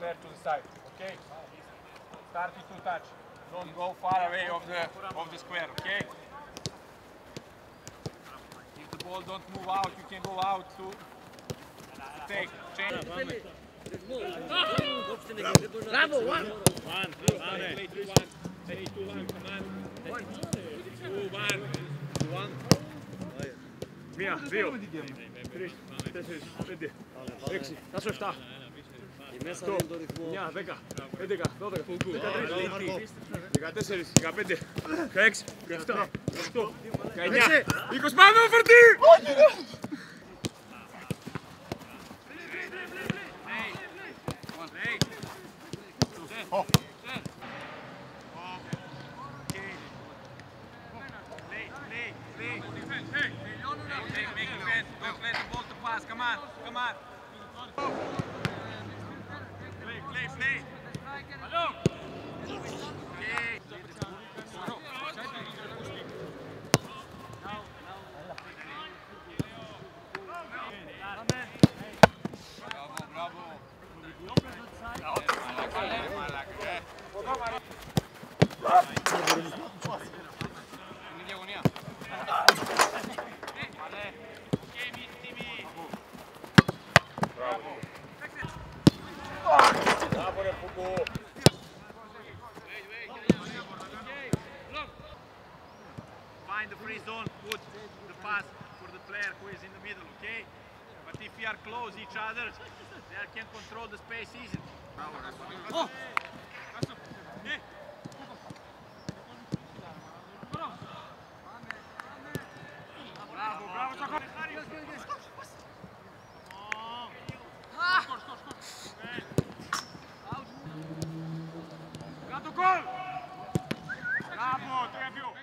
There to the side, okay? Start it to touch. Don't go far away of the of the square, okay? If the ball don't move out, you can go out to take, change. Bravo, one. One, two, one, come on. Mia, Rio. Três, três, três. Tá só. Η μέσα δεν είναι το ρυθμό. 9, 10, 11, 12, 13, 14, 15, 16, 17, 18, 19, 20 πάνω, φερτί! Come on, come on. Play, play, play. Hello. Bravo, bravo. In diagonia. Vale. Ok, vittimi. Bravo. Bravo, nel fuoco. Find the free zone, put the pass for the player who is in the middle, okay? But if you are close each other, they can control the space easily. Oh! Bravo, bravo, Sako. Gato gol! Bravo, 3 più.